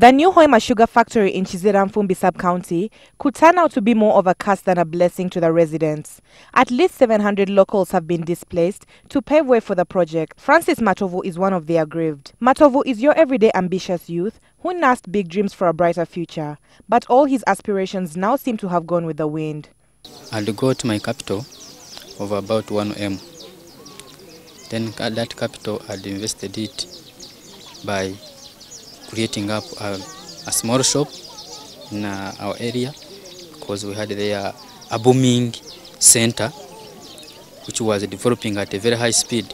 The new Hoima sugar factory in Kiziranfumbi sub-county could turn out to be more of a curse than a blessing to the residents. At least 700 locals have been displaced to pave way for the project. Francis Matovu is one of the aggrieved. Matovu is your everyday ambitious youth who nursed big dreams for a brighter future. But all his aspirations now seem to have gone with the wind. I'd got my capital of about 1M. Then that capital I'd invested it by creating up a, a small shop in our area because we had there a booming center which was developing at a very high speed.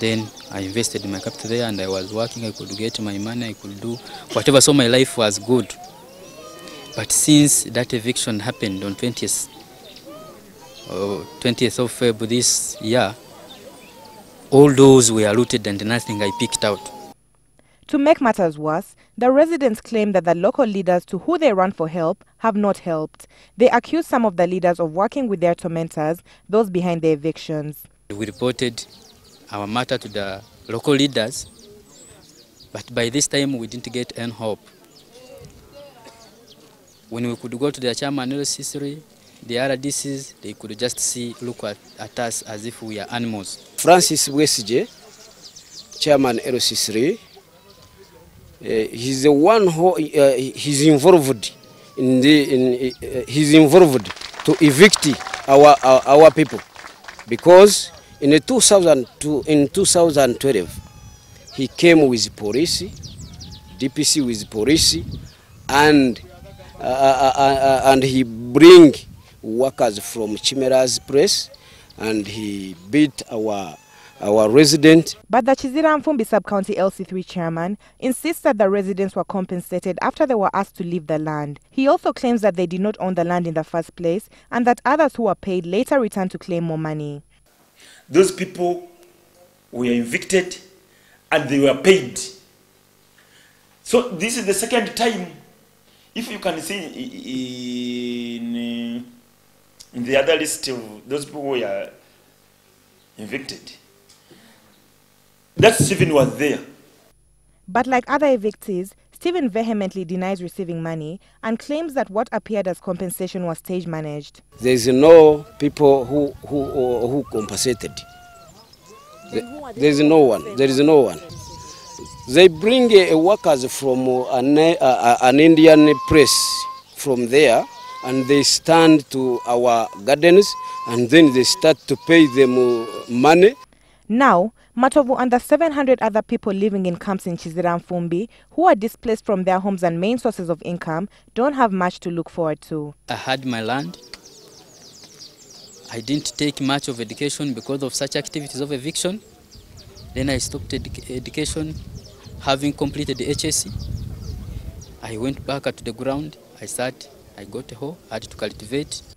Then I invested my capital there and I was working, I could get my money, I could do whatever, so my life was good. But since that eviction happened on 20th, oh, 20th of February this year, all those were looted and nothing I picked out. To make matters worse, the residents claim that the local leaders to who they run for help have not helped. They accuse some of the leaders of working with their tormentors, those behind the evictions. We reported our matter to the local leaders, but by this time we didn't get any help. When we could go to the chairman LC3, the RDCs, they could just see, look at, at us as if we are animals. Francis Wesije, chairman LC3, uh, he's the one who uh, he's involved in the in, uh, he's involved to evict our, our our people. Because in the 2002 in 2012 he came with police DPC with police and uh, uh, uh, and he bring workers from Chimera's place and he beat our our resident. But the Kiziranfumbi sub-county LC3 chairman insists that the residents were compensated after they were asked to leave the land. He also claims that they did not own the land in the first place and that others who were paid later returned to claim more money. Those people were evicted and they were paid. So this is the second time, if you can see in, in the other list of those people who were evicted, that Stephen was there. But like other evictees, Stephen vehemently denies receiving money and claims that what appeared as compensation was stage managed. There is no people who who who compensated. There is no one. There is no one. They bring uh, workers from an, uh, an Indian press from there and they stand to our gardens and then they start to pay them money. Now, Matovu and the 700 other people living in camps in Chiziramfumbi who are displaced from their homes and main sources of income don't have much to look forward to. I had my land. I didn't take much of education because of such activities of eviction. Then I stopped ed education, having completed the HSC. I went back to the ground. I sat, I got a hoe, had to cultivate.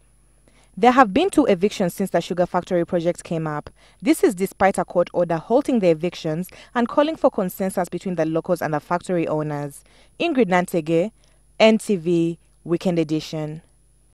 There have been two evictions since the sugar factory project came up. This is despite a court order halting the evictions and calling for consensus between the locals and the factory owners. Ingrid Nantege, NTV, Weekend Edition.